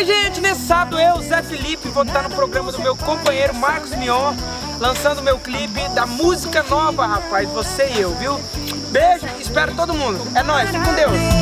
Oi, gente, nesse sábado eu, Zé Felipe, vou estar no programa do meu companheiro Marcos Mion, lançando meu clipe da música nova, rapaz, você e eu, viu? Beijo, espero todo mundo. É nóis, fique com Deus.